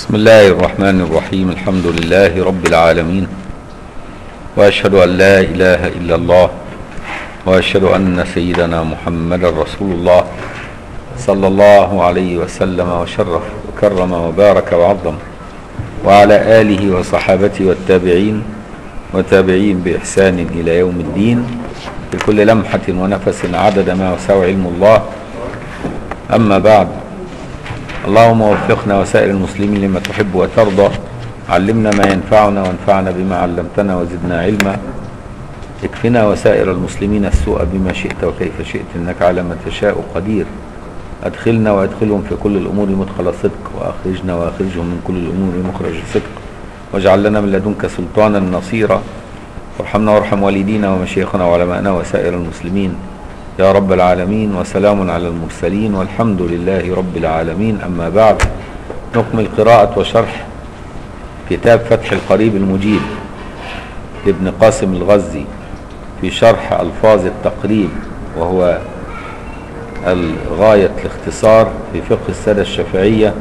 بسم الله الرحمن الرحيم. الحمد لله رب العالمين. وأشهد أن لا إله إلا الله. وأشهد أن سيدنا محمدا رسول الله صلى الله عليه وسلم وشرف وكرم وبارك وعظم. وعلى آله وصحابته والتابعين وتابعين بإحسان إلى يوم الدين. بكل لمحة ونفس عدد ما وسع علم الله. أما بعد اللهم وفقنا وسائر المسلمين لما تحب وترضى. علمنا ما ينفعنا وانفعنا بما علمتنا وزدنا علما. اكفنا وسائر المسلمين السوء بما شئت وكيف شئت إنك على ما تشاء قدير. أدخلنا وأدخلهم في كل الأمور مدخل صدق وأخرجنا وأخرجهم من كل الأمور مخرج صدق. واجعل لنا من لدنك سلطانا نصيرا. وارحمنا وارحم والدينا ومشايخنا وعلماءنا وسائر المسلمين. يا رب العالمين وسلام على المرسلين والحمد لله رب العالمين. أما بعد نكمل قراءة وشرح كتاب فتح القريب المجيب لابن قاسم الغزي في شرح ألفاظ التقريب وهو الغاية الاختصار في فقه السادة الشافعية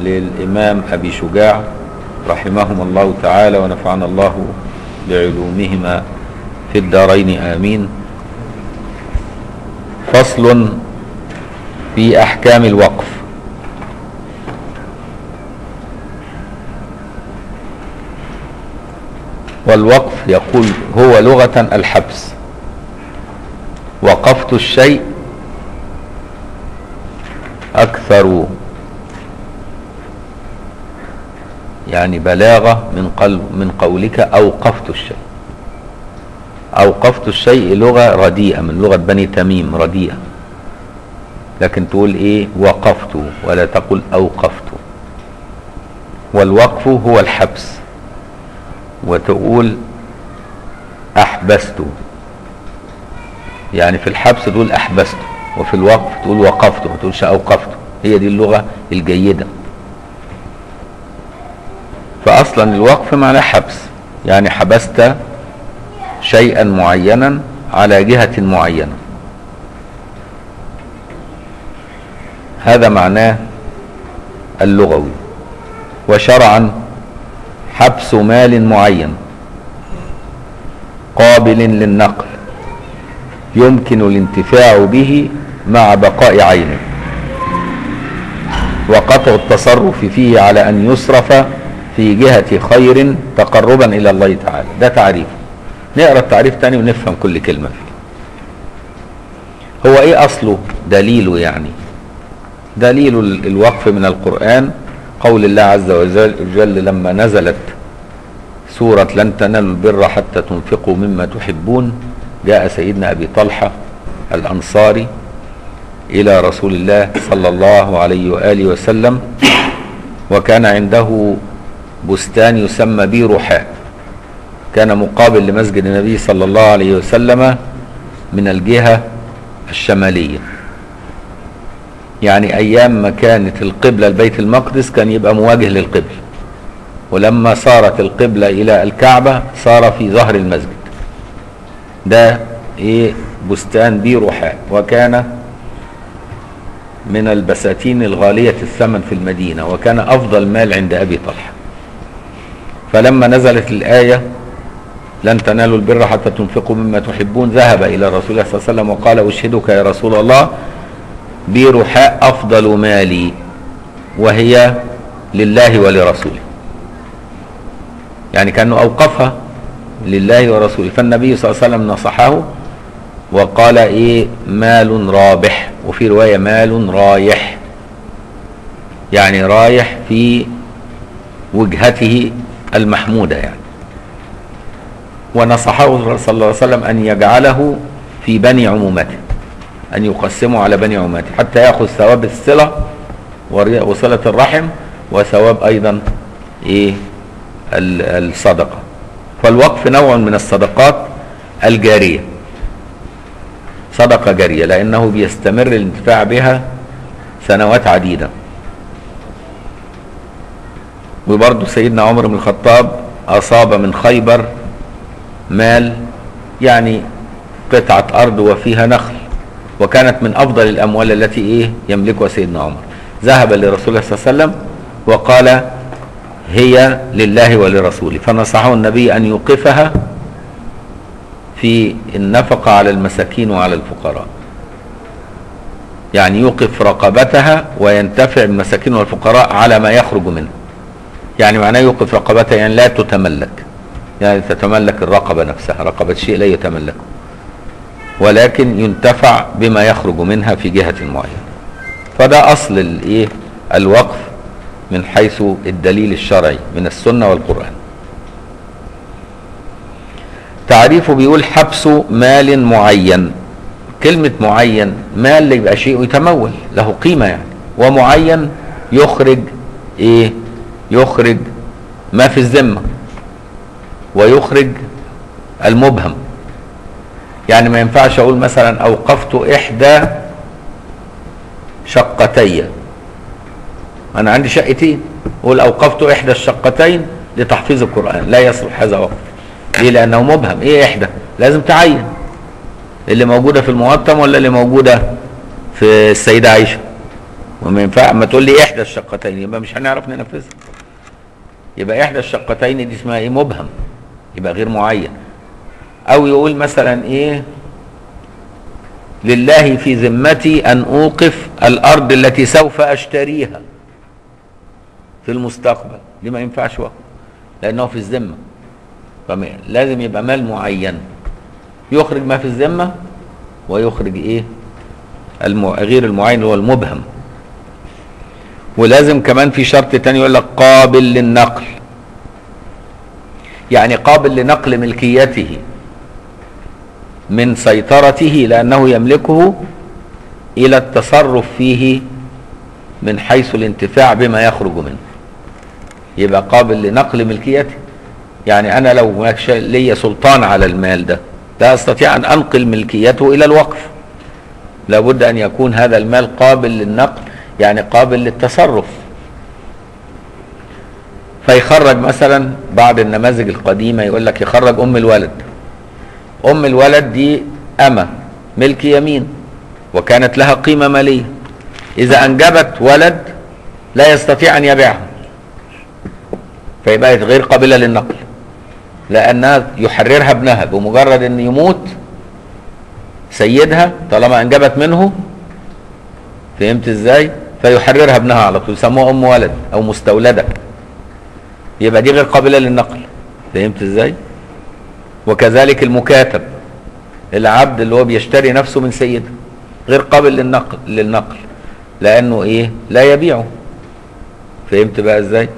للإمام أبي شجاع رحمهم الله تعالى ونفعنا الله بعلومهما في الدارين. آمين. فصل في أحكام الوقف. والوقف يقول هو لغة الحبس. وقفت الشيء أكثر يعني بلاغة من من قولك أوقفت الشيء. أوقفت الشيء لغة رديئة من لغة بني تميم رديئة. لكن تقول إيه؟ وقفت ولا تقول أوقفت. والوقف هو الحبس. وتقول أحبست. يعني في الحبس تقول أحبست وفي الوقف تقول وقفت ما تقولش أوقفت. هي دي اللغة الجيدة. فأصلا الوقف معناه حبس. يعني حبست شيئا معينا على جهة معينة. هذا معناه اللغوي. وشرعا حبس مال معين قابل للنقل يمكن الانتفاع به مع بقاء عينه. وقطع التصرف فيه على أن يصرف في جهة خير تقربا إلى الله تعالى. ده تعريفه نقرأ التعريف تاني ونفهم كل كلمة فيه. هو إيه أصله؟ دليله يعني. دليل الوقف من القرآن قول الله عز وجل لما نزلت سورة لن تنالوا البر حتى تنفقوا مما تحبون. جاء سيدنا أبي طلحة الأنصاري إلى رسول الله صلى الله عليه وآله وسلم وكان عنده بستان يسمى بيرحاء كان مقابل لمسجد النبي صلى الله عليه وسلم من الجهة الشمالية. يعني أيام ما كانت القبلة لبيت المقدس كان يبقى مواجه للقبلة. ولما صارت القبلة إلى الكعبة صار في ظهر المسجد. ده إيه؟ بستان بيرحاء وكان من البساتين الغالية الثمن في المدينة وكان أفضل مال عند أبي طلحة. فلما نزلت الآية لن تنالوا البر حتى تنفقوا مما تحبون. ذهب إلى رسول الله صلى الله عليه وسلم وقال أشهدك يا رسول الله بيرحاء أفضل مالي وهي لله ولرسوله. يعني كأنه أوقفها لله ورسوله. فالنبي صلى الله عليه وسلم نصحه وقال إيه مال رابح. وفي رواية مال رايح. يعني رايح في وجهته المحمودة يعني. ونصحه صلى الله عليه وسلم أن يجعله في بني عمومته أن يقسمه على بني عمومته حتى يأخذ ثواب الصلة وصلة الرحم وثواب أيضا إيه؟ الصدقة. فالوقف نوع من الصدقات الجارية. صدقة جارية لأنه بيستمر الانتفاع بها سنوات عديدة. وبرضه سيدنا عمر بن الخطاب أصاب من خيبر مال يعني قطعة أرض وفيها نخل وكانت من أفضل الأموال التي إيه يملكها سيدنا عمر. ذهب لرسول الله صلى الله عليه وسلم وقال هي لله ولرسوله. فنصحه النبي أن يوقفها في النفقة على المساكين وعلى الفقراء. يعني يوقف رقبتها وينتفع المساكين والفقراء على ما يخرج منه يعني معناه يوقف رقبتها يعني لا تتملك. يعني تتملك الرقبة نفسها رقبة شيء لا يتملكه. ولكن ينتفع بما يخرج منها في جهة معينة. فده أصل الإيه؟ الوقف من حيث الدليل الشرعي من السنة والقرآن. تعريفه بيقول حبس مال معين. كلمة معين مال اللي يبقى شيء يتمول له قيمة يعني. ومعين يخرج إيه؟ يخرج ما في الذمة. ويخرج المبهم. يعني ما ينفعش أقول مثلا أوقفت إحدى شقتي. أنا عندي شقتين. أقول أوقفت إحدى الشقتين لتحفيظ القرآن. لا يصلح هذا وقف ليه؟ لأنه مبهم. إيه إحدى؟ لازم تعين. اللي موجودة في المقطم ولا اللي موجودة في السيدة عائشة وما ينفع اما تقول لي إحدى الشقتين. يبقى مش هنعرف ننفذها. يبقى إحدى الشقتين دي اسمها إيه؟ مبهم. يبقى غير معين. أو يقول مثلا إيه؟ لله في ذمتي أن أوقف الأرض التي سوف أشتريها في المستقبل. دي ما ينفعش وقف لأنه في الذمة. فلازم يبقى مال معين. يخرج ما في الذمة ويخرج إيه؟ المع... غير المعين اللي هو المبهم. ولازم كمان في شرط تاني يقول لك قابل للنقل. يعني قابل لنقل ملكيته من سيطرته لأنه يملكه إلى التصرف فيه من حيث الانتفاع بما يخرج منه. يبقى قابل لنقل ملكيته. يعني أنا لو لي سلطان على المال ده لا أستطيع أن أنقل ملكيته إلى الوقف. لابد أن يكون هذا المال قابل للنقل يعني قابل للتصرف. فيخرج مثلا بعض النماذج القديمة يقول لك يخرج أم الولد. أم الولد دي أمة ملك يمين وكانت لها قيمة مالية. إذا أنجبت ولد لا يستطيع أن يبيعها. فيبقى غير قابلة للنقل. لأنها يحررها ابنها بمجرد أن يموت سيدها طالما أنجبت منه. فهمت إزاي؟ فيحررها ابنها على طول. يسموها أم ولد أو مستولدة. يبقى دي غير قابلة للنقل. فهمت إزاي؟ وكذلك المكاتب. العبد اللي هو بيشتري نفسه من سيده غير قابل للنقل للنقل. لأنه إيه؟ لا يبيعه. فهمت بقى إزاي؟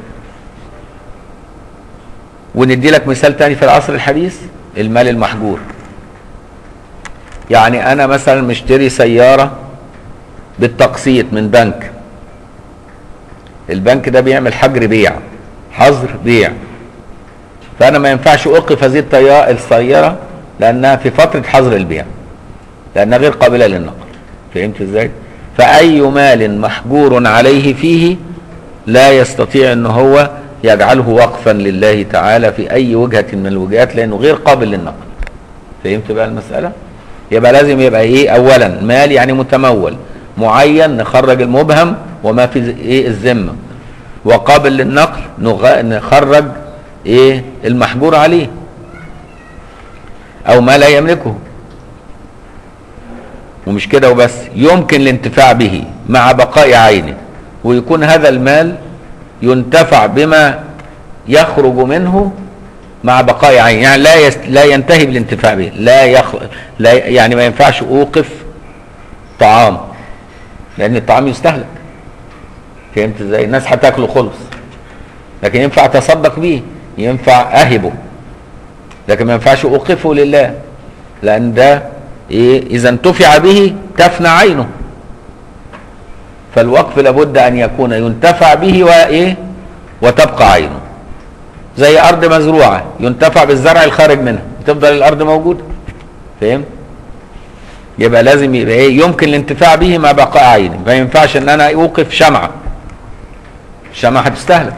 وندي لك مثال تاني في العصر الحديث المال المحجور. يعني أنا مثلا مشتري سيارة بالتقسيط من بنك. البنك ده بيعمل حجر بيع. حظر بيع فأنا ما ينفعش أوقف هذه الطياره السيارة لأنها في فترة حظر البيع لأنها غير قابلة للنقل. فهمت إزاي؟ فأي مال محجور عليه فيه لا يستطيع ان هو يجعله وقفا لله تعالى في أي وجهة من الوجهات لأنه غير قابل للنقل. فهمت بقى المسألة؟ يبقى لازم يبقى إيه؟ اولا مال يعني متمول معين نخرج المبهم وما في إيه؟ الذمة. وقابل للنقل نخرج إيه؟ المحجور عليه. أو ما لا يملكه. ومش كده وبس. يمكن الانتفاع به مع بقاء عينه. ويكون هذا المال ينتفع بما يخرج منه مع بقاء عينه. يعني لا يست... لا ينتهي بالانتفاع به. لا يخ... لا يعني ما ينفعش أوقف طعام. لأن الطعام يستهلك. فهمت إزاي؟ الناس هتاكله خلص لكن ينفع أتصدق بيه؟ ينفع أهبه. لكن ما ينفعش أوقفه لله. لأن ده إيه؟ إذا انتفع به تفنى عينه. فالوقف لابد أن يكون ينتفع به وايه وتبقى عينه. زي أرض مزروعة ينتفع بالزرع الخارج منها. تفضل الأرض موجودة. فهمت؟ يبقى لازم يبقى إيه؟ يمكن الانتفاع به مع بقاء عينه ما ينفعش إن أنا أوقف شمعة. الشمعة هتستهلك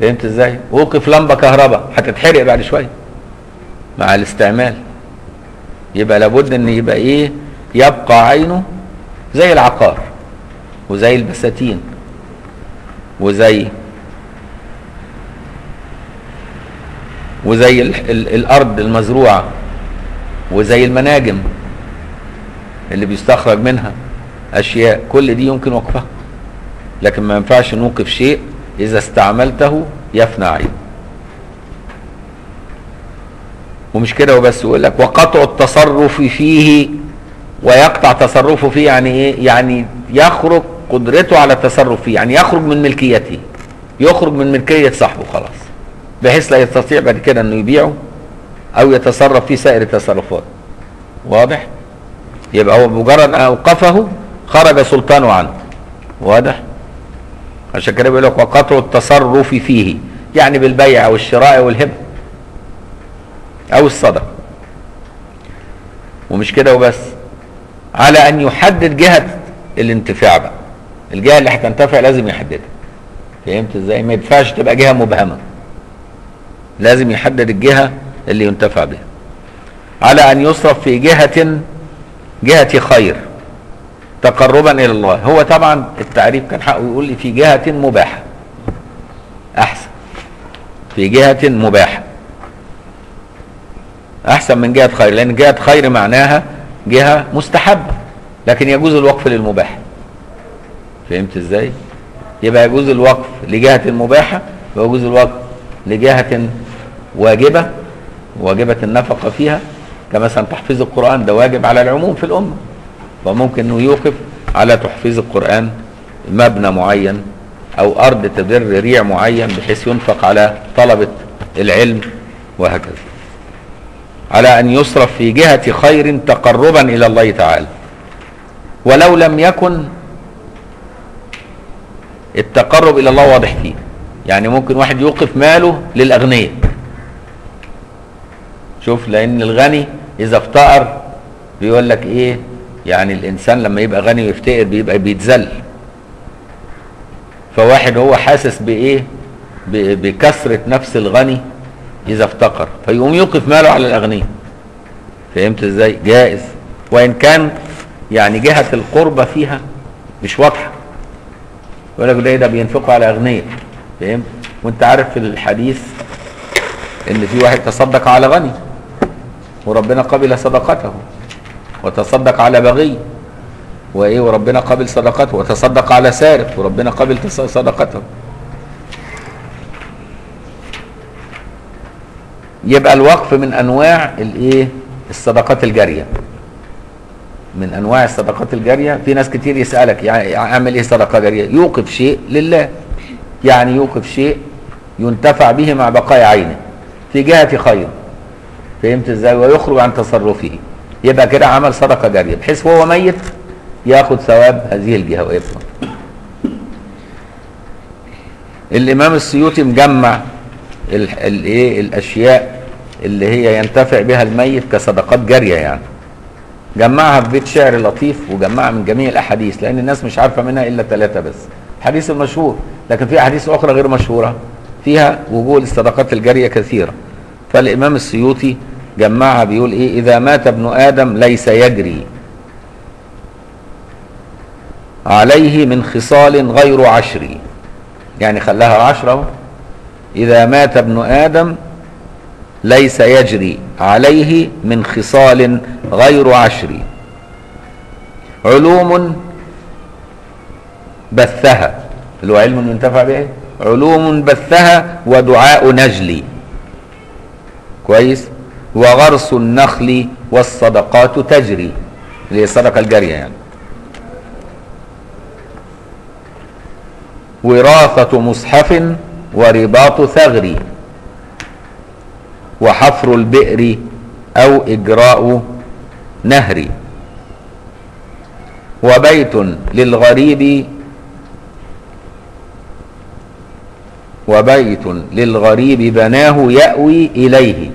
فهمت إزاي؟ اوقف لمبة كهرباء هتتحرق بعد شوية. مع الاستعمال. يبقى لابد إن يبقى إيه؟ يبقى عينه زي العقار وزي البساتين وزي وزي ال ال الأرض المزروعة وزي المناجم اللي بيستخرج منها أشياء. كل دي يمكن وقفها. لكن ما ينفعش نوقف شيء إذا استعملته يفنى عينه ومش كده وبس يقول لك وقطع التصرف فيه ويقطع تصرفه فيه يعني إيه؟ يعني يخرج قدرته على التصرف فيه يعني يخرج من ملكيته يخرج من ملكية صاحبه خلاص بحيث لا يستطيع بعد كده إنه يبيعه أو يتصرف فيه سائر التصرفات. واضح؟ يبقى هو مجرد أوقفه خرج سلطانه عنه. واضح؟ عشان كده بيقول لك وقطع التصرف فيه يعني بالبيع أو الشراء أو الصدقة. ومش كده وبس على أن يحدد جهة الانتفاع بقى. الجهة اللي هتنتفع لازم يحددها. فهمت إزاي؟ ما ينفعش تبقى جهة مبهمة. لازم يحدد الجهة اللي ينتفع بها على أن يصرف في جهة جهة خير. تقربا إلى الله. هو طبعا التعريف كان حقه يقول لي في جهة مباحة. أحسن. في جهة مباحة. أحسن من جهة خير لأن جهة خير معناها جهة مستحبة لكن يجوز الوقف للمباح فهمت إزاي؟ يبقى يجوز الوقف لجهة المباحه ويجوز الوقف لجهة واجبة واجبة النفقة فيها. كمثلا تحفيظ القرآن ده واجب على العموم في الأمة. فممكن إنه يوقف على تحفيظ القرآن مبنى معين أو أرض تدر ريع معين بحيث ينفق على طلبة العلم وهكذا. على أن يصرف في جهة خير تقربا إلى الله تعالى. ولو لم يكن التقرب إلى الله واضح فيه. يعني ممكن واحد يوقف ماله للأغنياء. شوف لأن الغني إذا افتقر بيقول لك إيه؟ يعني الإنسان لما يبقى غني ويفتقر بيبقى بيتذل. فواحد هو حاسس بإيه؟ بكثرة نفس الغني إذا افتقر. فيقوم يوقف ماله على الأغنياء. فهمت إزاي؟ جائز. وإن كان يعني جهة القربة فيها مش واضحة. يقول لك ده ده بينفقوا على أغنياء. فهمت؟ وأنت عارف في الحديث إن في واحد تصدق على غني وربنا قبل صدقته. وتصدق على بغي. وإيه؟ وربنا قبل صدقته وتصدق على سارق. وربنا قبل صدقته يبقى الوقف من أنواع الإيه؟ الصدقات الجارية. من أنواع الصدقات الجارية. في ناس كتير يسألك يعني اعمل إيه صدقة جارية؟ يوقف شيء لله. يعني يوقف شيء ينتفع به مع بقاء عينه في جهه خير. فهمت إزاي؟ ويخرج عن تصرفه. يبقى كده عمل صدقة جارية بحيث وهو ميت ياخد ثواب هذه الجهة ويبقى الإمام السيوطي مجمع ال- الايه الأشياء اللي هي ينتفع بها الميت كصدقات جارية يعني. جمعها في بيت شعر لطيف وجمعها من جميع الأحاديث لأن الناس مش عارفة منها إلا ثلاثة بس. الحديث المشهور لكن في أحاديث أخرى غير مشهورة فيها وجوه الصدقات الجارية كثيرة. فالإمام السيوطي جمعها بيقول إيه؟ إذا مات ابن آدم ليس يجري. عليه من خصال غير عشر. يعني خلاها عشرة. إذا مات ابن آدم ليس يجري. عليه من خصال غير عشر. علوم بثها. اللي هو علم ينتفع به علوم بثها ودعاء نجلي. كويس؟ وغرس النخل والصدقات تجري. اللي هي الصدقة الجارية يعني. وراثة مصحف ورباط ثغر. وحفر البئر أو إجراء نهر. وبيت للغريب. وبيت للغريب بناه يأوي إليه.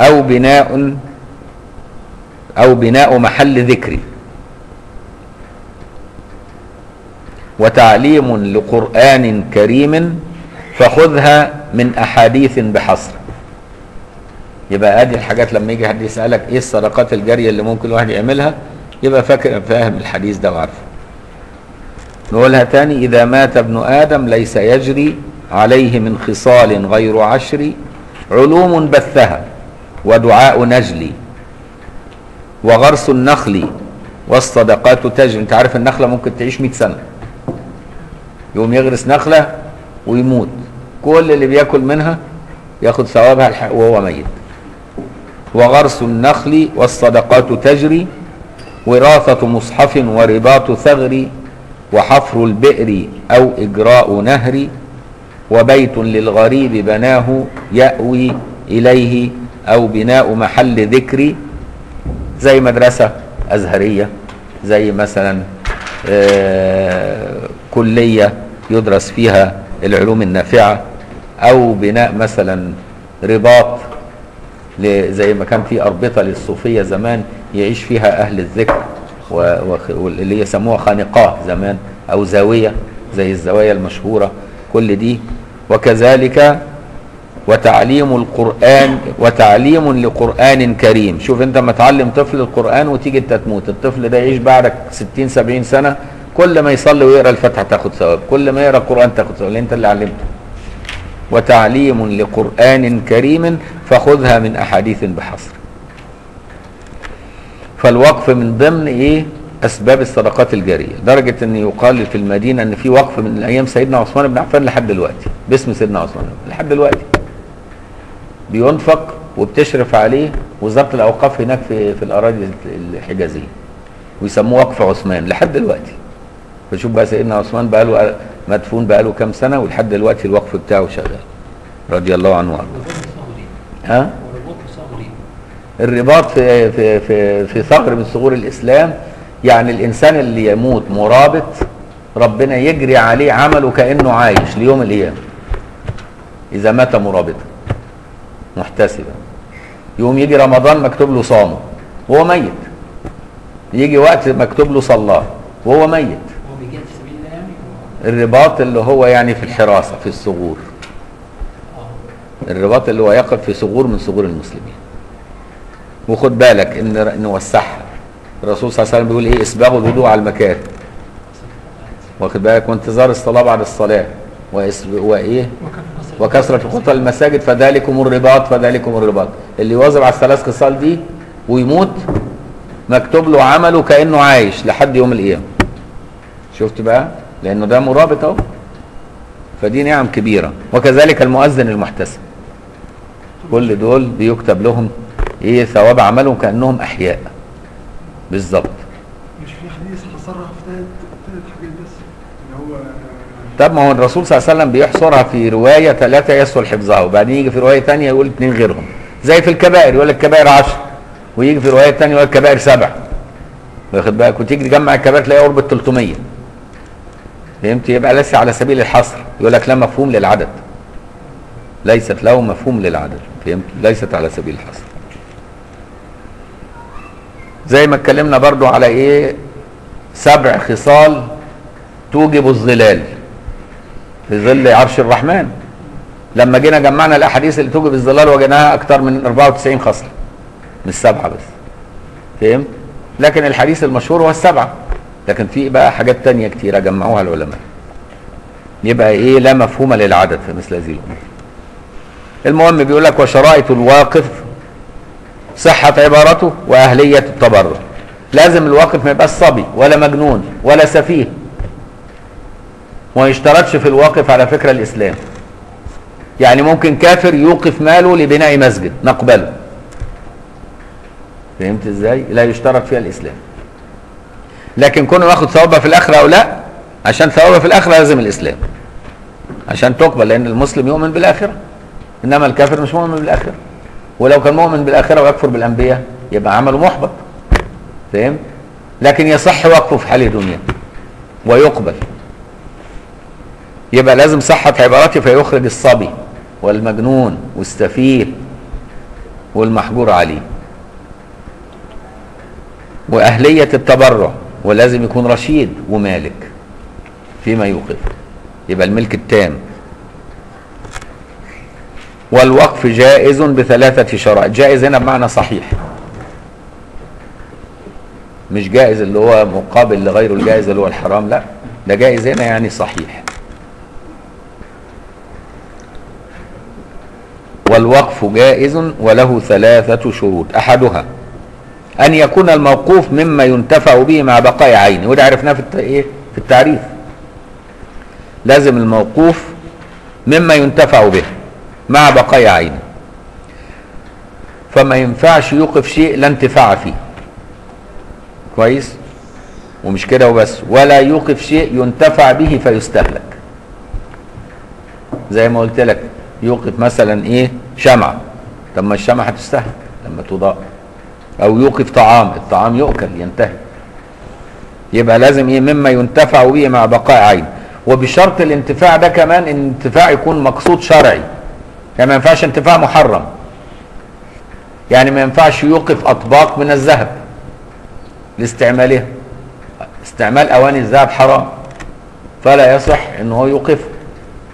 أو بناء أو بناء محل ذكر. وتعليم لقرآن كريم فخذها من أحاديث بحصر. يبقى ادي الحاجات لما يجي حد يسألك إيه الصدقات الجارية اللي ممكن الواحد يعملها يبقى فاكر فاهم الحديث ده وعارفه. نقولها تاني إذا مات ابن آدم ليس يجري عليه من خصال غير عشر علوم بثها. ودعاء نجلي وغرس النخل والصدقات تجري. انت عارف النخلة ممكن تعيش 100 سنة. يقوم يغرس نخلة ويموت. كل اللي بياكل منها ياخد ثوابها وهو ميت. وغرس النخل والصدقات تجري وراثة مصحف ورباط ثغر وحفر البئر أو إجراء نهر وبيت للغريب بناه يأوي إليه أو بناء محل ذكر زي مدرسة أزهرية زي مثلا آه، كلية يدرس فيها العلوم النافعة أو بناء مثلا رباط زي ما كان في أربطة للصوفية زمان يعيش فيها أهل الذكر واللي يسموها خانقاة زمان أو زاوية زي الزوايا المشهورة. كل دي وكذلك وتعليم القرآن وتعليم لقرآن كريم. شوف انت ما تعلم طفل القرآن وتيجي انت تموت. الطفل ده يعيش بعدك 60 70 سنة كل ما يصلي ويقرأ الفاتحة تاخد ثواب. كل ما يقرأ القرآن تاخد ثواب. انت اللي علمته. وتعليم لقرآن كريم فخذها من أحاديث بحصر. فالوقف من ضمن إيه؟ أسباب الصدقات الجارية. لدرجه إن يقال في المدينة إن في وقف من أيام سيدنا عثمان بن عفان لحد دلوقتي. باسم سيدنا عثمان. لحد دلوقتي. بينفق وبتشرف عليه وزارة الأوقاف هناك في في الأراضي الحجازية ويسموه وقف عثمان لحد دلوقتي. فشوف بقى سيدنا عثمان بقى له مدفون بقى له كام سنة ولحد دلوقتي الوقف بتاعه شغال رضي الله عنه وأرضاه. ها؟ الرباط في في في في ثغر من ثغور الإسلام يعني الإنسان اللي يموت مرابط ربنا يجري عليه عمله كأنه عايش ليوم القيامة. إذا مات مرابطا. محتسبا. يوم يجي رمضان مكتوب له صامه وهو ميت. يجي وقت مكتوب له صلاه وهو ميت. الرباط اللي هو يعني في الحراسة في الثغور آه. الرباط اللي هو يقف في ثغور من ثغور المسلمين. وخد بالك إن نوسعها الرسول صلى الله عليه وسلم بيقول إيه؟ اسباغوا الوضوء على المكاره واخد بالك؟ وانتظار الصلاة بعد الصلاة. وإيه؟ وكثرة خطى المساجد فذلكم الرباط فذلكم الرباط. اللي يواظب على الثلاث خصال دي ويموت مكتوب له عمله كأنه عايش لحد يوم القيامة. شفت بقى؟ لأنه ده مرابط أهو. فدي نعم كبيرة. وكذلك المؤذن المحتسب. كل دول بيكتب لهم إيه ثواب عملهم؟ كأنهم أحياء. بالظبط مش في حديث حصرها في ثلاث ثلاث حاجات بس اللي هو طب ما هو الرسول صلى الله عليه وسلم بيحصرها في رواية ثلاثة يسهل حفظها وبعدين يجي في رواية ثانية يقول اثنين غيرهم. زي في الكبائر يقول لك الكبائر 10 ويجي في رواية ثانية يقول لك الكبائر سبع. واخد بالك؟ وتيجي تجمع الكبائر تلاقيها قرب ال 300 فهمت؟ يبقى ليس على سبيل الحصر. يقول لك لا مفهوم للعدد. ليست له مفهوم للعدد. فهمت؟ ليست على سبيل الحصر. زي ما اتكلمنا برضو على إيه؟ سبع خصال توجب الظلال. في ظل عرش الرحمن. لما جينا جمعنا الأحاديث اللي توجب الظلال وجدناها أكثر من 94 خصله مش سبعة بس. فهمت؟ لكن الحديث المشهور هو السبعة. لكن في بقى حاجات تانية كتيرة جمعوها العلماء. يبقى إيه لا مفهوم للعدد في مثل هذه الأمور. المهم بيقول لك وشرائط الواقف صحة عبارته وأهلية التبرع. لازم الواقف ما يبقاش صبي ولا مجنون ولا سفيه. وما يشترطش في الواقف على فكرة الإسلام. يعني ممكن كافر يوقف ماله لبناء مسجد نقبله فهمت إزاي؟ لا يشترط فيها الإسلام. لكن كونه ياخد ثوابها في الآخرة أو لا عشان ثوابها في الآخرة لازم الإسلام. عشان تقبل لأن المسلم يؤمن بالآخرة. إنما الكافر مش مؤمن بالآخرة. ولو كان مؤمن بالآخرة ويكفر بالأنبياء يبقى عمله محبط. فاهم لكن يصح وقفه في حال دنيا ويقبل. يبقى لازم صحة عبارته فيخرج الصبي والمجنون والسفيه والمحجور عليه. وأهلية التبرع ولازم يكون رشيد ومالك فيما يوقف. يبقى الملك التام. والوقف جائز بثلاثة شرائط جائز هنا بمعنى صحيح. مش جائز اللي هو مقابل لغير الجائز اللي هو الحرام لا. ده جائز هنا يعني صحيح. والوقف جائز وله ثلاثة شروط. أحدها أن يكون الموقوف مما ينتفع به مع بقاء عينه وده عرفناه في إيه؟ في التعريف. لازم الموقوف مما ينتفع به مع بقاء عينه فما ينفعش يوقف شيء لا انتفاع فيه. كويس؟ ومش كده وبس. ولا يوقف شيء ينتفع به فيستهلك. زي ما قلت لك يوقف مثلا إيه؟ شمعة طب ما الشمعة هتستهلك لما تضاء. أو يوقف طعام الطعام يؤكل ينتهي. يبقى لازم إيه؟ مما ينتفع به مع بقاء عين. وبشرط الانتفاع ده كمان ان الانتفاع يكون مقصود شرعي. يعني ما ينفعش انتفاع محرم. يعني ما ينفعش يوقف أطباق من الذهب لاستعمالها. استعمال أواني الذهب حرام. فلا يصح إن هو يوقفه.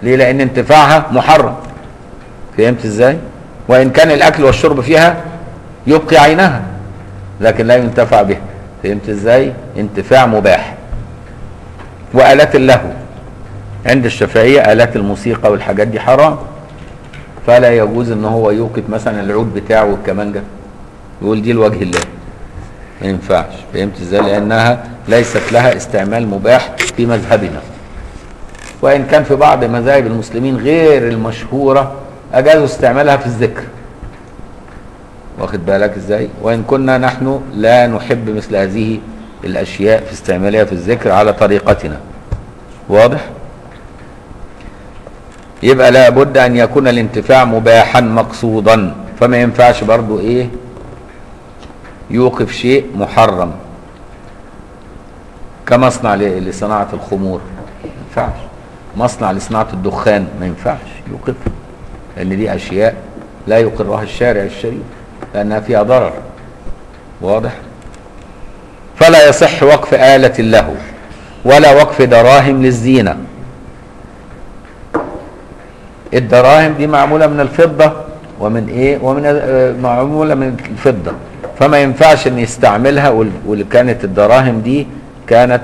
ليه؟ لأن انتفاعها محرم. فهمت إزاي؟ وإن كان الأكل والشرب فيها يبقي عينها لكن لا ينتفع بها. فهمت إزاي؟ انتفاع مباح. وآلات اللهو. عند الشافعية آلات الموسيقى والحاجات دي حرام. فلا يجوز إن هو يوقف مثلا العود بتاعه والكمانجة. يقول دي لوجه الله. ما ينفعش. فهمت إزاي؟ لأنها ليست لها استعمال مباح في مذهبنا. وإن كان في بعض مذاهب المسلمين غير المشهورة اجازوا استعمالها في الذكر. واخد بالك إزاي؟ وإن كنا نحن لا نحب مثل هذه الأشياء في استعمالها في الذكر على طريقتنا. واضح؟ يبقى لابد أن يكون الانتفاع مباحا مقصودا. فما ينفعش برضو إيه؟ يوقف شيء محرم. كمصنع لصناعة الخمور. ما ينفعش. مصنع لصناعة الدخان ما ينفعش. يوقفه. لأن دي أشياء لا يقرها الشارع الشريف لأنها فيها ضرر. واضح؟ فلا يصح وقف آلة له ولا وقف دراهم للزينة. الدراهم دي معمولة من الفضة ومن إيه؟ ومن آه، معمولة من الفضة. فما ينفعش إن يستعملها وال- واللي كانت الدراهم دي كانت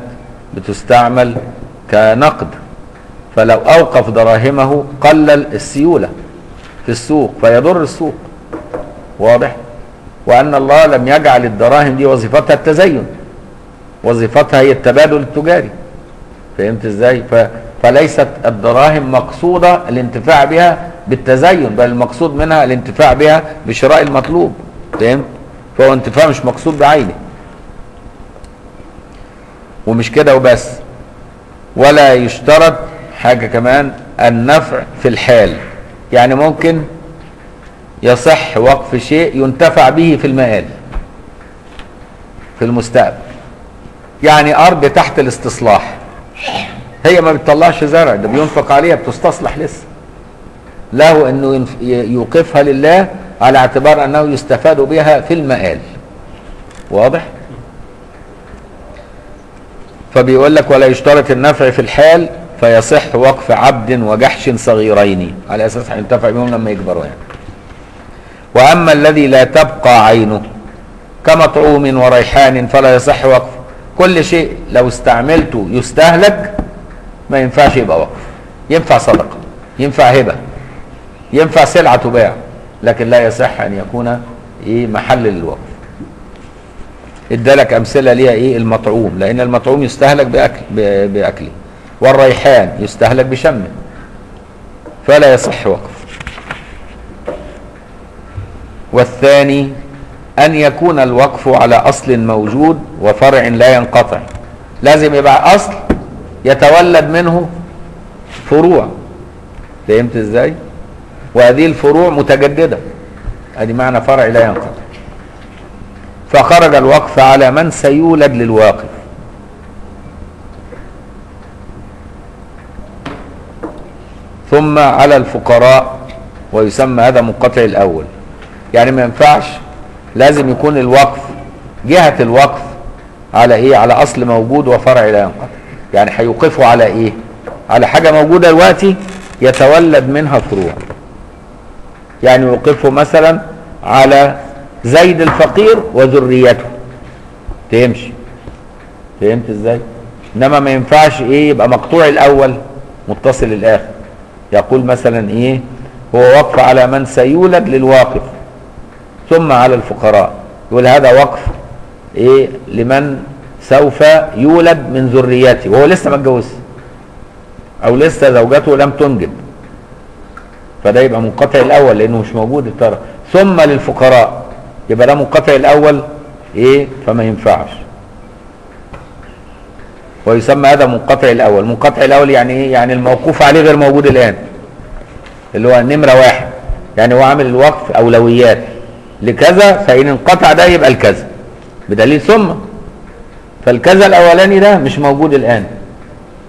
بتستعمل كنقد. فلو أوقف دراهمه قلل السيولة. في السوق فيضر السوق. واضح؟ وأن الله لم يجعل الدراهم دي وظيفتها التزين. وظيفتها هي التبادل التجاري. فهمت إزاي؟ ف... فليست الدراهم مقصودة الانتفاع بها بالتزين بل المقصود منها الانتفاع بها بشراء المطلوب. فهمت؟ فهو انتفاع مش مقصود بعينه. ومش كده وبس. ولا يشترط حاجة كمان النفع في الحال. يعني ممكن يصح وقف شيء ينتفع به في المآل في المستقبل. يعني أرض تحت الاستصلاح. هي ما بتطلعش زرع ده بينفق عليها بتستصلح لسه. له ي- يوقفها لله على اعتبار أنه يستفاد بها في المآل. واضح؟ فبيقول لك ولا يشترط النفع في الحال فيصح وقف عبد وجحش صغيرين. على أساس هينتفع بهم لما يكبروا يعني. وأما الذي لا تبقى عينه كمطعوم وريحان فلا يصح وقفه كل شيء لو استعملته يستهلك ما ينفعش يبقى وقف. ينفع صدقة ينفع هبة ينفع سلعة تباع لكن لا يصح أن يكون إيه محل للوقف. ادالك أمثلة ليها إيه المطعوم لأن المطعوم يستهلك بأكل بأكله. والريحان يستهلك بشمه فلا يصح وقف. والثاني أن يكون الوقف على أصل موجود وفرع لا ينقطع. لازم يبقى أصل يتولد منه فروع. فهمت إزاي؟ وهذه الفروع متجددة. أدي معنى فرع لا ينقطع. فخرج الوقف على من سيولد للواقف. ثم على الفقراء ويسمى هذا منقطع الأول. يعني ما ينفعش لازم يكون الوقف جهة الوقف على إيه؟ على أصل موجود وفرع لا ينقطع. يعني هيوقفوا على إيه؟ على حاجة موجودة دلوقتي يتولد منها فروع. يعني يوقفه مثلا على زيد الفقير وذريته. تمشي فهمت إزاي؟ إنما ما ينفعش إيه؟ يبقى مقطوع الأول متصل الآخر. يقول مثلا إيه؟ هو وقف على من سيولد للواقف ثم على الفقراء. يقول هذا وقف إيه؟ لمن سوف يولد من ذريته وهو لسه ما اتجوزش أو لسه زوجته لم تنجب. فده يبقى منقطع الأول لأنه مش موجود الطرف ثم للفقراء يبقى ده منقطع الأول إيه؟ فما ينفعش. ويسمى هذا منقطع الأول. منقطع الأول يعني إيه؟ يعني الموقوف عليه غير موجود الآن. اللي هو نمره واحد. يعني هو عامل الوقف أولويات. لكذا فإن انقطع ده يبقى الكذا. بدليل ثم فالكذا الأولاني ده مش موجود الآن.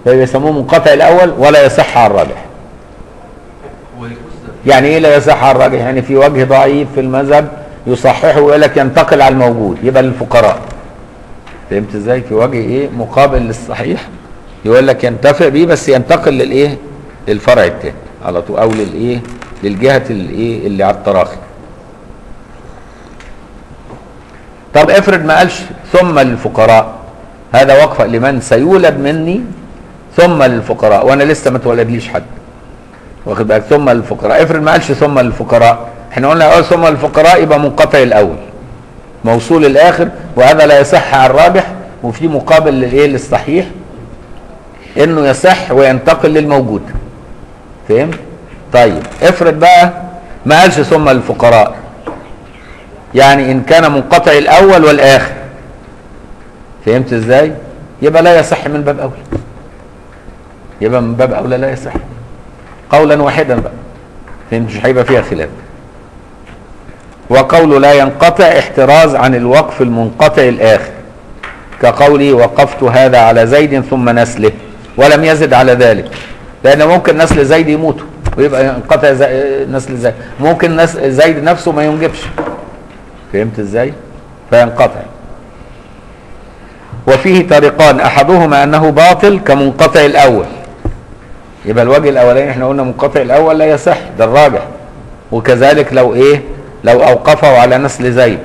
فيسموه منقطع الأول ولا يصح على الراجح. يعني إيه لا يصح على الراجح؟ يعني في وجه ضعيف في المذهب يصححه ويقول لك ينتقل على الموجود. يبقى للفقراء. فهمت إزاي؟ في وجه إيه؟ مقابل للصحيح. يقول لك ينتفع بيه بس ينتقل للايه؟ للفرع التاني. على طول. أو للإيه؟ للجهة الإيه؟ اللي على التراخي. طب افرض ما قالش ثم للفقراء. هذا وقف لمن سيولد مني ثم للفقراء. وأنا لسه ما اتولدليش حد. واخد بالك؟ ثم للفقراء. افرض ما قالش ثم للفقراء. إحنا قلنا ثم للفقراء يبقى منقطع الأول. موصول الآخر وهذا لا يصح على الراجح وفي مقابل للايه للصحيح إنه يصح وينتقل للموجود. فهمت طيب افرض بقى ما قالش ثم للفقراء. يعني إن كان منقطع الأول والآخر. فهمت إزاي؟ يبقى لا يصح من باب أولى. يبقى من باب أولى لا يصح. قولا واحدا بقى. فهمت؟ مش هيبقى فيها خلاف. وقول لا ينقطع احتراز عن الوقف المنقطع الآخر. كقولي وقفت هذا على زيد ثم نسله ولم يزد على ذلك. لأن ممكن نسل زيد يموتوا ويبقى ينقطع زي نسل زيد. ممكن نس زيد نفسه ما ينجبش. فهمت إزاي؟ فينقطع. وفيه طريقان أحدهما أنه باطل كمنقطع الأول. يبقى الوجه الأولاني إحنا قلنا منقطع الأول لا يصح ده الراجح. وكذلك لو إيه؟ لو أوقفه على نسل زيد.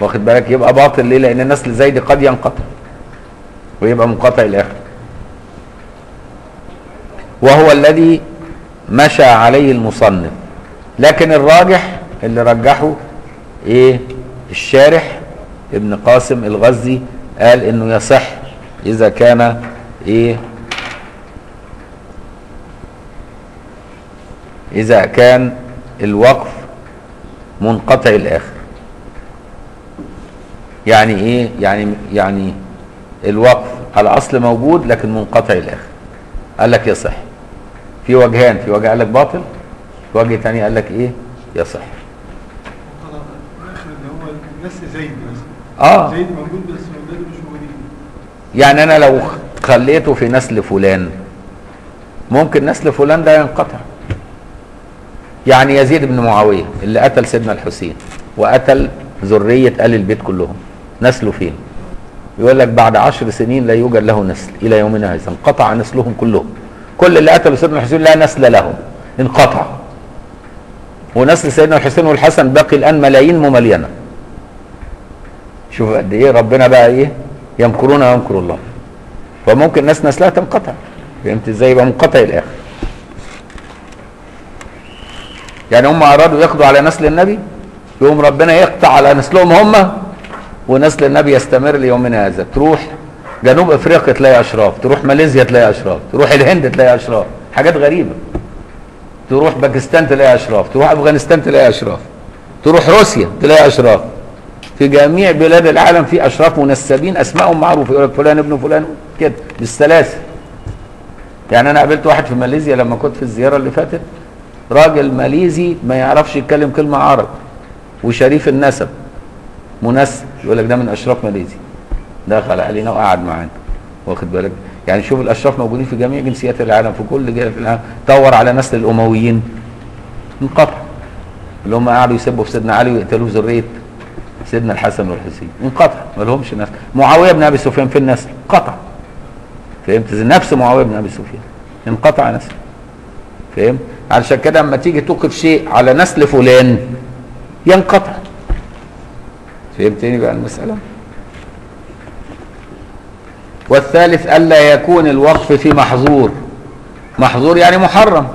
واخد بالك؟ يبقى باطل. ليه؟ لأن نسل زيد قد ينقطع. ويبقى منقطع الآخر وهو الذي مشى عليه المصنف. لكن الراجح اللي رجحه إيه؟ الشارح ابن قاسم الغزي قال إنه يصح إذا كان إيه؟ إذا كان الوقف منقطع الآخر. يعني إيه؟ يعني يعني الوقف على أصل موجود لكن منقطع الآخر. قال لك يصح في وجهان في وجه قال لك باطل في وجه تاني قال لك إيه؟ يصح زيد مثلا آه. زيد موجود بس اولاده مش موجودين يعني أنا لو خليته في نسل فلان ممكن نسل فلان ده ينقطع. يعني يزيد بن معاوية اللي قتل سيدنا الحسين وقتل ذرية آل البيت كلهم نسله فين؟ يقول لك بعد عشر سنين لا يوجد له نسل إلى يومنا هذا انقطع نسلهم كلهم. كل اللي قتلوا سيدنا الحسين لا نسل لهم انقطع. ونسل سيدنا الحسين والحسن باقي الآن ملايين مملينة. شوف قد إيه ربنا بقى إيه؟ يمكرون ويمكر الله. فممكن ناس نسلها تنقطع. فهمت إزاي؟ يبقى منقطع الآخر. يعني هم أرادوا ياخدوا على نسل النبي يقوم ربنا يقطع على نسلهم هم ونسل النبي يستمر ليومنا هذا. تروح جنوب أفريقيا تلاقي أشراف تروح ماليزيا تلاقي أشراف تروح الهند تلاقي أشراف حاجات غريبة. تروح باكستان تلاقي أشراف تروح أفغانستان تلاقي أشراف تروح روسيا تلاقي أشراف. في جميع بلاد العالم في أشراف منسبين اسمائهم معروفة يقول لك فلان ابن فلان كده بالسلاسل يعني أنا قابلت واحد في ماليزيا لما كنت في الزيارة اللي فاتت راجل ماليزي ما يعرفش يتكلم كلمة عربي وشريف النسب منسب يقول لك ده من أشراف ماليزيا دخل علينا وقعد معانا. واخد بالك؟ يعني شوف الأشراف موجودين في جميع جنسيات العالم في كل جهة في العالم. دور على نسل الأمويين. انقطع. اللي هم قعدوا يسبوا في سيدنا علي ويقتلوا ذرية سيدنا الحسن والحسين. انقطع. ما لهمش نسل. معاوية بن أبي سفيان في النسل. قطع فهمت؟ نفس معاوية بن أبي سفيان. انقطع نسل. فهمت علشان كده اما تيجي توقف شيء على نسل فلان ينقطع. فهمتني بقى المسألة؟ والثالث ألا يكون الوقف في محظور. محظور يعني محرم.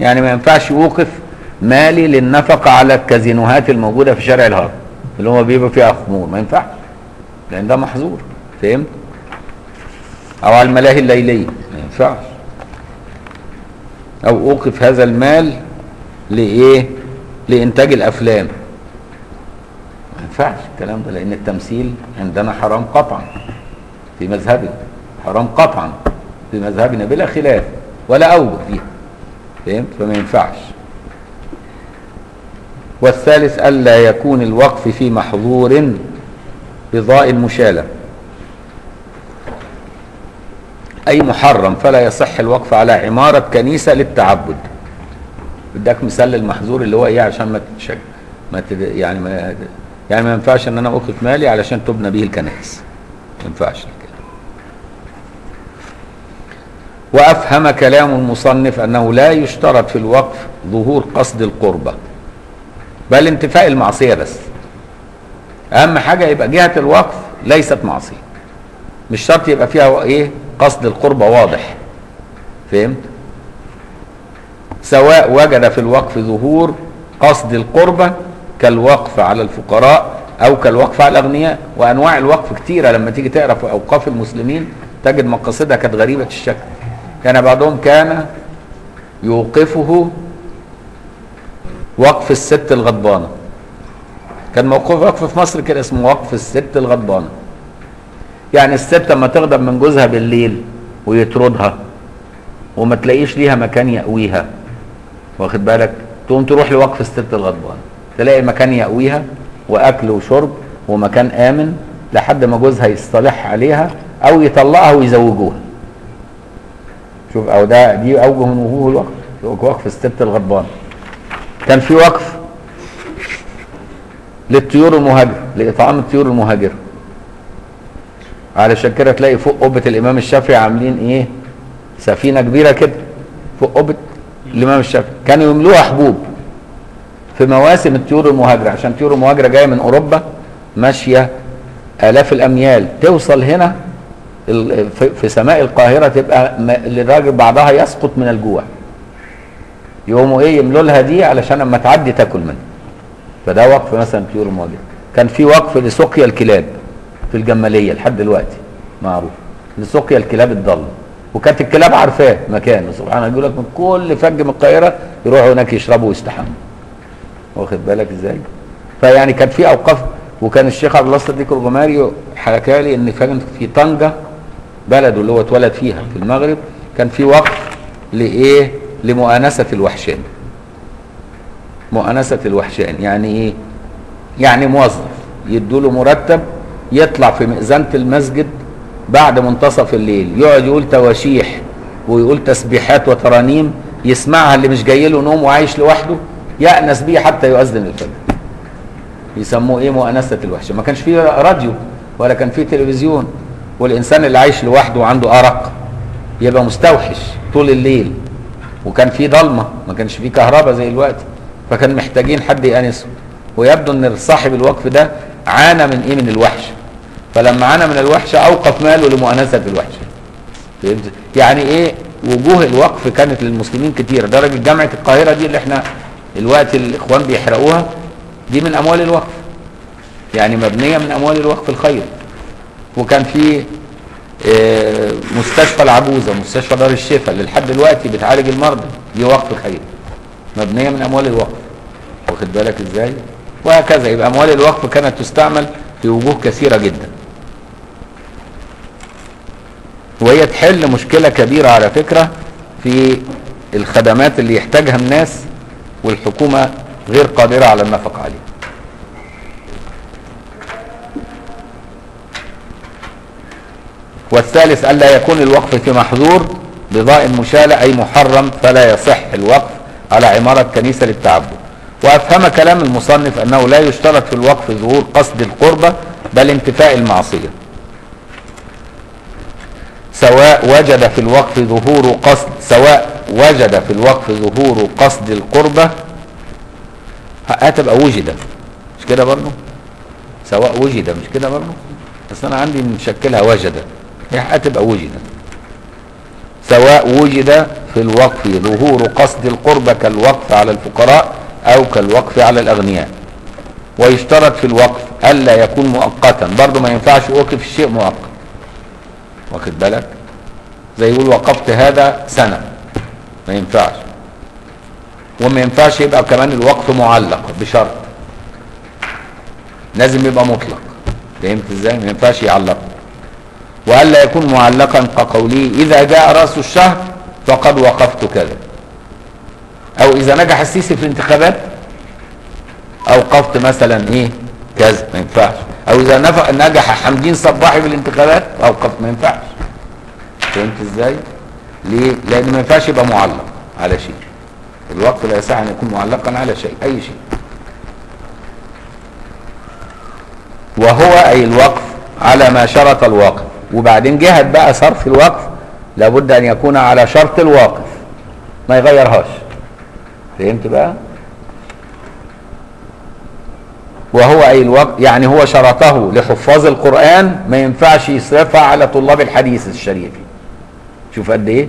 يعني ما ينفعش يوقف مالي للنفقة على الكازينوهات الموجودة في شارع الهرم اللي هو بيبقى فيها خمور. ما ينفعش لأن ده محظور. فهمت؟ أو على الملاهي الليلية. ما ينفعش. أو أوقف هذا المال لإيه؟ لإنتاج الأفلام ما ينفعش الكلام ده لأن التمثيل عندنا حرام قطعا في مذهبنا حرام قطعا في مذهبنا بلا خلاف ولا أوجة فيها فهمت؟ فما ينفعش والثالث ألا يكون الوقف في محظور بضاء مشالة أي محرم فلا يصح الوقف على عمارة كنيسة للتعبد. بدك مثال للمحظور اللي هو إيه عشان ما تتشك ما تد... يعني ما يعني ما ينفعش إن أنا اوقف مالي علشان تبنى به الكنائس. ما ينفعش كده وأفهم كلام المصنف أنه لا يشترط في الوقف ظهور قصد القربة بل انتفاء المعصية بس. أهم حاجة يبقى جهة الوقف ليست معصية. مش شرط يبقى فيها إيه؟ قصد القربة واضح. فهمت؟ سواء وجد في الوقف ظهور قصد القربة كالوقف على الفقراء أو كالوقف على الأغنياء. وأنواع الوقف كتيرة لما تيجي تقرأ في أوقاف المسلمين تجد مقاصدها كانت غريبة الشكل. كان بعضهم كان يوقفه وقف الست الغضبانة. كان موقف وقف في مصر كده اسمه وقف الست الغضبانة. يعني الست لما تغضب من جوزها بالليل ويطردها وما تلاقيش ليها مكان يأويها. واخد بالك؟ تقوم تروح لوقف الست الغضبان تلاقي مكان يأويها وأكل وشرب ومكان آمن لحد ما جوزها يصطلح عليها أو يطلقها ويزوجوها. شوف أو ده دي أوجه من وجوه الوقف وقف الست الغضبان. كان في وقف للطيور المهاجرة لإطعام الطيور المهاجرة. علشان كده تلاقي فوق قبة الإمام الشافعي عاملين إيه؟ سفينة كبيرة كده. فوق قبة الإمام الشافعي. كانوا يملوها حبوب في مواسم الطيور المهاجرة. عشان الطيور المهاجرة جاية من أوروبا ماشية آلاف الأميال. توصل هنا في- سماء القاهرة تبقى للراجل بعضها يسقط من الجوع. يقوموا إيه؟ يملوا لها دي علشان لما تعدي تاكل منها. فده وقف مثلا طيور المهاجرة. كان في وقف لسقيا الكلاب. في الجمالية لحد دلوقتي. معروف. لسقيا الكلاب الضالة. وكانت الكلاب عارفاه مكانه. سبحان الله. يقول لك من كل فج من القاهرة يروحوا هناك يشربوا ويستحموا. واخد بالك إزاي؟ فيعني كان في أوقاف. وكان الشيخ عبد الله الصديق الغماري حكى لي إن كان في طنجة بلده اللي هو اتولد فيها في المغرب كان في وقف لإيه؟ لمؤانسة الوحشان مؤانسة الوحشان يعني إيه؟ يعني موظف. يدوا له مرتب يطلع في مئذنة المسجد بعد منتصف الليل يقعد يقول تواشيح ويقول تسبيحات وترانيم يسمعها اللي مش جاي له نوم وعايش لوحده يأنس بيه حتى يؤذن الفجر. يسموه إيه؟ مؤانسة الوحشة. ما كانش فيه راديو ولا كان فيه تلفزيون والإنسان اللي عايش لوحده وعنده أرق يبقى مستوحش طول الليل. وكان في ضلمة ما كانش في كهرباء زي الوقت فكان محتاجين حد يأنسه. ويبدو إن صاحب الوقف ده عانى من إيه من الوحش. فلما عانى من الوحشه أوقف ماله لمؤانسة الوحش. فهمت؟ يعني إيه؟ وجوه الوقف كانت للمسلمين كتير. درجه جامعة القاهرة دي اللي إحنا الوقت الاخوان بيحرقوها دي من أموال الوقف. يعني مبنية من أموال الوقف الخير. وكان في آه، مستشفى العجوزة مستشفى دار الشفاء اللي لحد دلوقتي بتعالج المرضى. دي وقف خير. مبنية من أموال الوقف. واخد بالك إزاي؟ وهكذا. يبقى أموال الوقف كانت تستعمل في وجوه كثيرة جدا. وهي تحل مشكلة كبيرة على فكرة في الخدمات اللي يحتاجها الناس والحكومة غير قادرة على النفقة عليها. والثالث ألا يكون الوقف في محظور بضاء مشالة أي محرم فلا يصح الوقف على عمارة كنيسة للتعبد. وأفهم كلام المصنف أنه لا يشترط في الوقف ظهور قصد القربة بل انتفاء المعصية. سواء وجد في الوقف ظهور قصد سواء وجد في الوقف ظهور قصد القربة هتبقى وجد. مش كده برضه سواء وجد مش كده برضه بس أنا عندي نشكلها وجد. هي هتبقى وجدت سواء وجد في الوقف ظهور قصد القربة كالوقف على الفقراء أو كالوقف على الأغنياء. ويشترط في الوقف ألا يكون مؤقتا. برضه ما ينفعش أوقف الشيء مؤقت. واخد بالك؟ زي يقول وقفت هذا سنة. ما ينفعش. وما ينفعش يبقى كمان الوقف معلق بشرط. لازم يبقى مطلق. فهمت إزاي؟ ما ينفعش يعلق. والا يكون معلقا كقوله إذا جاء رأس الشهر فقد وقفت كذا. أو إذا نجح السيسي في الانتخابات أوقفت مثلا إيه؟ كذا. ما ينفعش. أو إذا نف- نجح حمدين صباحي في الانتخابات اوقفت ما ينفعش. فهمت إزاي؟ ليه؟ لأن ما ينفعش يبقى معلق على شيء. الوقت لا يصح أن يكون معلقا على شيء أي شيء. وهو أي الوقف على ما شرط الواقف. وبعدين جهة بقى صرف الوقف لابد أن يكون على شرط الواقف. ما يغيرهاش. فهمت بقى؟ وهو أي الوقف يعني هو شرطه لحفاظ القرآن ما ينفعش يصرفها على طلاب الحديث الشريف. شوف قد إيه؟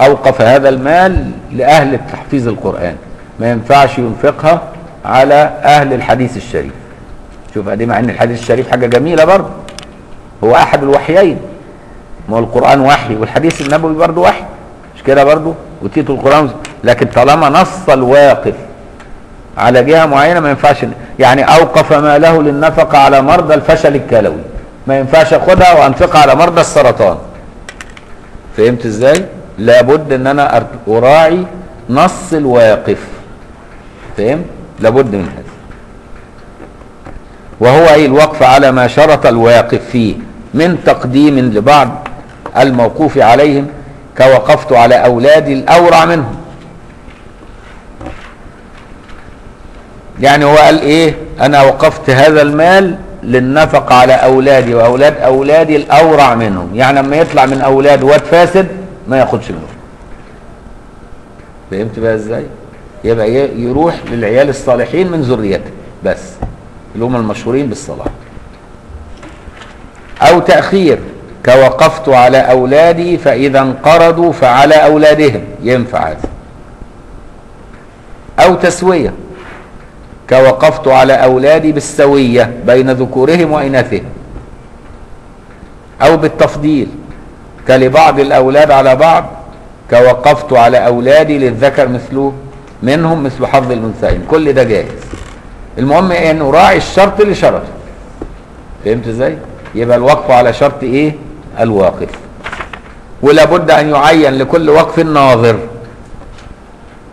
أوقف هذا المال لأهل تحفيظ القرآن. ما ينفعش ينفقها على أهل الحديث الشريف. شوف قد إيه؟ مع إن الحديث الشريف حاجة جميلة برضه. هو أحد الوحيين. ما هو القرآن وحي والحديث النبوي برضه وحي. مش كده برضه؟ وتيت القرآن لكن طالما نص الواقف على جهة معينة ما ينفعش يعني أوقف ماله للنفقه على مرضى الفشل الكلوي. ما ينفعش أخدها وانفقها على مرضى السرطان. فهمت إزاي؟ لابد إن أنا أر- أراعي نص الواقف. فهمت لابد من هذا. وهو أي الوقف على ما شرط الواقف فيه من تقديم لبعض الموقوف عليهم كوقفت على أولادي الأورع منهم. يعني هو قال إيه؟ أنا وقفت هذا المال للنفقة على أولادي وأولاد أولادي الأورع منهم. يعني لما يطلع من أولاد واد فاسد ما ياخدش منهم. فهمت بقى إزاي؟ يبقى يروح للعيال الصالحين من ذريته بس اللي هم المشهورين بالصلاة. أو تأخير كوقفت على أولادي فإذا انقرضوا فعلى أولادهم. ينفع هذا. أو تسوية كوقفت على أولادي بالسوية بين ذكورهم وإناثهم. أو بالتفضيل كلبعض الأولاد على بعض كوقفت على أولادي للذكر مثله منهم مثل حظ الأنثيين. كل ده جائز المهم إيه إنه راعي الشرط اللي شرطه. فهمت إزاي؟ يبقى الوقف على شرط إيه؟ الواقف. ولا بد أن يعين لكل وقف ناظر.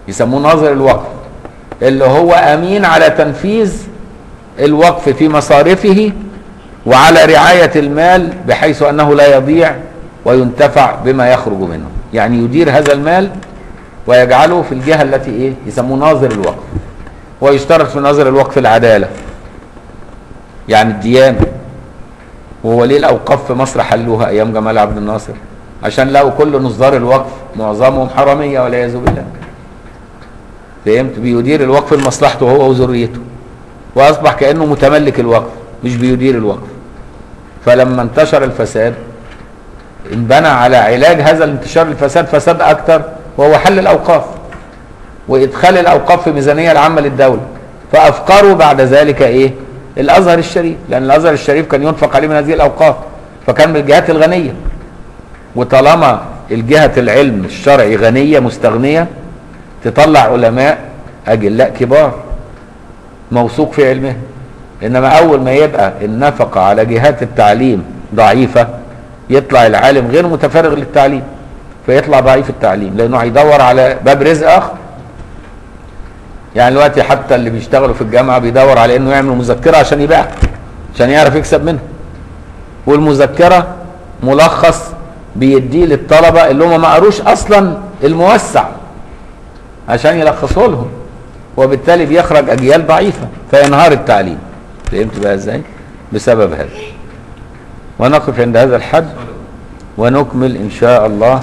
يسموه ناظر الوقف. اللي هو أمين على تنفيذ الوقف في مصارفه وعلى رعاية المال بحيث أنه لا يضيع وينتفع بما يخرج منه. يعني يدير هذا المال ويجعله في الجهة التي إيه؟ يسموه ناظر الوقف. ويشترط في نظر الوقف العدالة. يعني الديانة. وهو ليه الأوقاف في مصر حلوها أيام جمال عبد الناصر؟ عشان لقوا كل نصدار الوقف معظمهم حرامية والعياذ بالله. فهمت؟ بيدير الوقف لمصلحته هو وذريته. وأصبح كأنه متملك الوقف مش بيدير الوقف. فلما انتشر الفساد انبنى على علاج هذا الانتشار الفساد فساد أكتر وهو حل الأوقاف. وإدخال الأوقاف في الميزانيه العامة للدولة. فأفقروا بعد ذلك إيه؟ الأزهر الشريف. لأن الأزهر الشريف كان ينفق عليه من هذه الأوقاف. فكان من الجهات الغنية. وطالما الجهة العلم الشرعي غنية مستغنية تطلع علماء أجلاء كبار موثوق في علمه. إنما أول ما يبقى النفقة على جهات التعليم ضعيفة يطلع العالم غير متفرغ للتعليم فيطلع ضعيف التعليم لأنه هيدور على باب رزق آخر. يعني دلوقتي حتى اللي بيشتغلوا في الجامعة بيدور على إنه يعمل مذكرة عشان يبيعها عشان يعرف يكسب منها. والمذكرة ملخص بيديه للطلبة اللي هم ما قروش أصلا الموسع. عشان يلخصوا لهم. وبالتالي بيخرج أجيال ضعيفة فينهار التعليم. فهمت بقى إزاي؟ بسبب هذا. ونقف عند هذا الحد ونكمل إن شاء الله.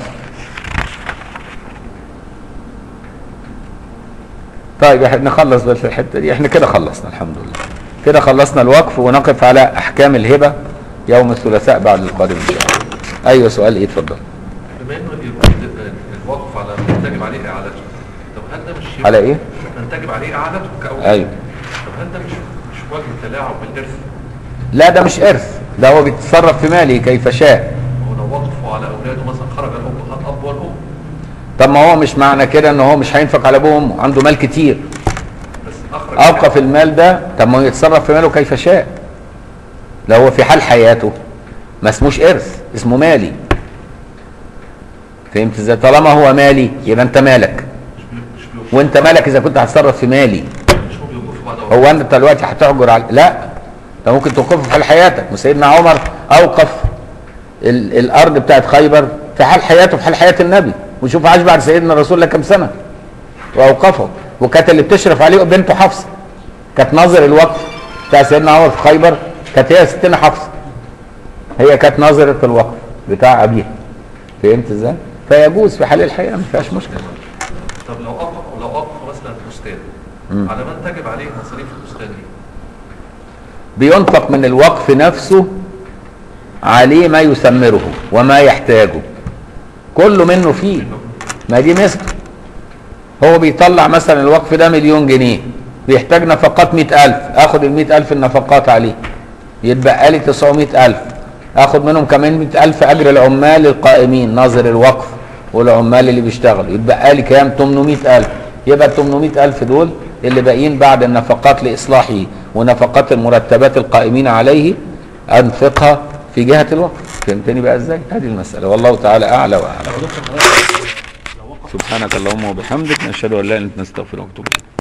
طيب إحنا نخلص بس الحتة دي. إحنا كده خلصنا الحمد لله. كده خلصنا الوقف ونقف على أحكام الهبة يوم الثلاثاء بعد القادم إن شاء الله. أيوه سؤال إيه؟ اتفضل بما انه ال- الوقف على من تجب عليه اعادته طب هل ده مش على إيه؟ من تجب عليه اعادته كأول. أيوه. طب هل ده مش مش وجه تلاعب بالإرث؟ لا ده مش إرث. ده هو بيتصرف في ماله كيف شاء. هو لو وقفوا على أولاده مثلا خرج الأب الاب والأم. طب ما هو مش معنى كده إن هو مش هينفق على ابوه وامه عنده مال كتير. بس أوقف المال ده. طب ما هو يتصرف في ماله كيف شاء. لو هو في حال حياته. ما اسموش إرث اسمه مالي. فهمت إزاي؟ طالما هو مالي يبقى أنت مالك مش بي- مش بيوقف وانت مالك إذا كنت هتصرف في مالي؟ هو أنت دلوقتي هتحجر على لا. أنت ممكن توقفه في حال حياتك. وسيدنا عمر أوقف ال... الأرض بتاعت خيبر في حال حياته في حال حياة النبي. وشوف عاش بعد سيدنا رسول الله كام سنة. وأوقفه. وكانت اللي بتشرف عليه بنته حفصه كانت ناظر الوقف بتاع سيدنا عمر في خيبر. كانت هي ستنا حفصه هي كانت ناظرة الوقف بتاع أبيها. فهمت إزاي؟ فيجوز في حال الحياة ما فيهاش مشكلة. طب لو اوقف لو اوقف مثلا بستان مم. على من تجب عليه مصاريف البستان دي بينفق من الوقف نفسه عليه ما يثمره وما يحتاجه. كله منه فيه. ما دي مثله هو بيطلع مثلا الوقف ده مليون جنيه. بيحتاج نفقات مئة ألف. أخد المئة ألف النفقات عليه. يتبقى لي تسعمائة ألف. أخد منهم كمان مئة ألف أجر العمال القائمين. ناظر الوقف والعمال اللي بيشتغلوا. يتبقى لي كام؟ 800 ألف. يبقى ال 800 ألف دول اللي باقيين بعد النفقات لإصلاحه ونفقات المرتبات القائمين عليه أنفقها في جهة الوقف فهمتني بقى إزاي؟ هذه المسألة. والله تعالى أعلى وأعلم سبحانك اللهم وبحمدك نشهد أن لا إله إلا أنت نستغفرك ونتوب إليك.